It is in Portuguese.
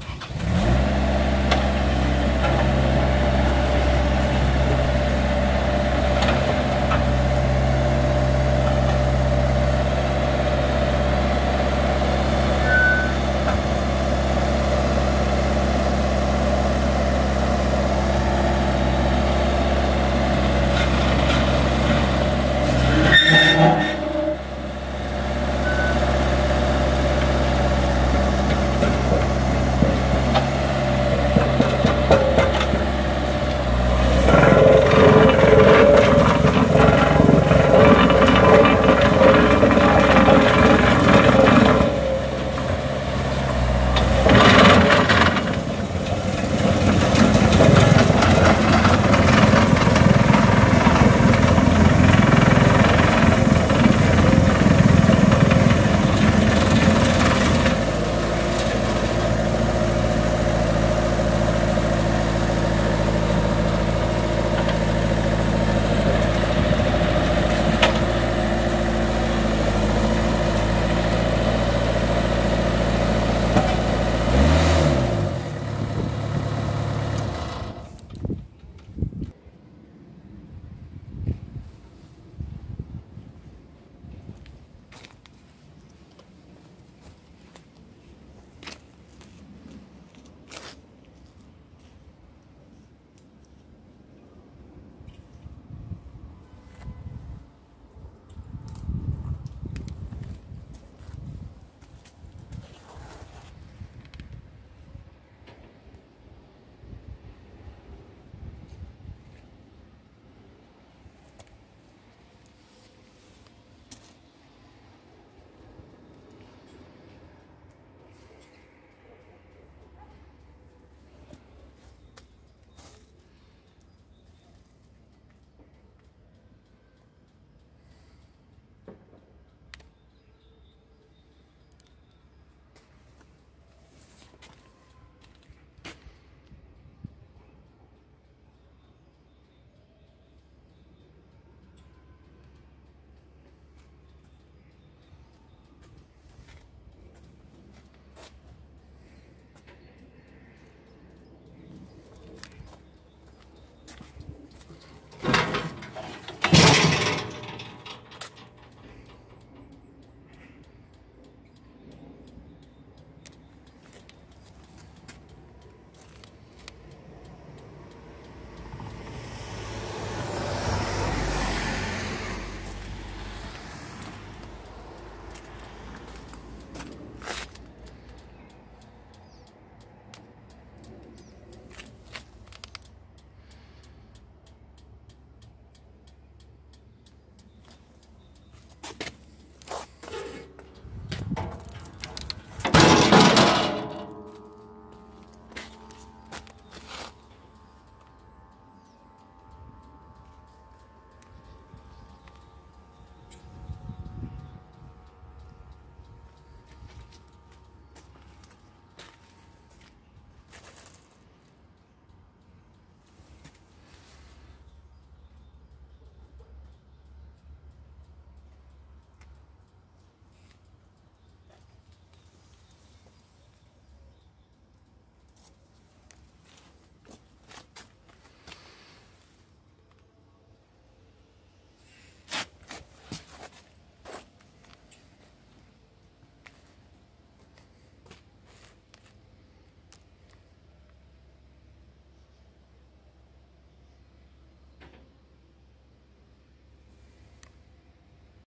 tchau.